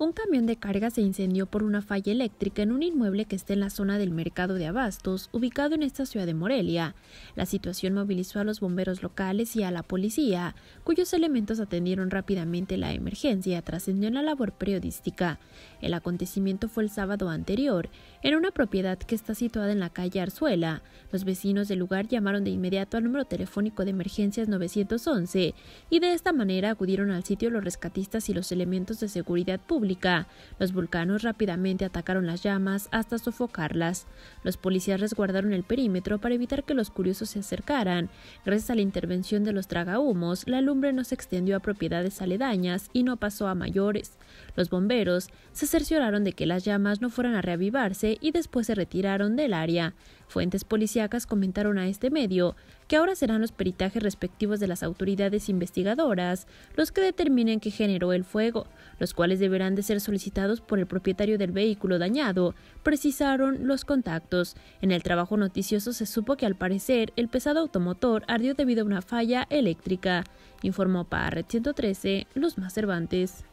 un camión de carga se incendió por una falla eléctrica en un inmueble que está en la zona del mercado de Abastos, ubicado en esta ciudad de Morelia. La situación movilizó a los bomberos locales y a la policía, cuyos elementos atendieron rápidamente la emergencia, trascendió en la labor periodística. El acontecimiento fue el sábado anterior, en una propiedad que está situada en la calle Arzuela. Los vecinos del lugar llamaron de inmediato al número telefónico de emergencias 911 y de esta manera acudieron al sitio los rescatistas y los elementos de seguridad pública los vulcanos rápidamente atacaron las llamas hasta sofocarlas. Los policías resguardaron el perímetro para evitar que los curiosos se acercaran. Gracias a la intervención de los tragahumos, la lumbre no se extendió a propiedades aledañas y no pasó a mayores. Los bomberos se cercioraron de que las llamas no fueran a reavivarse y después se retiraron del área. Fuentes policíacas comentaron a este medio que ahora serán los peritajes respectivos de las autoridades investigadoras los que determinen qué generó el fuego, los cuales deberán de ser solicitados por el propietario del vehículo dañado, precisaron los contactos. En el trabajo noticioso se supo que al parecer el pesado automotor ardió debido a una falla eléctrica, informó para Red 113 Luz Más Cervantes.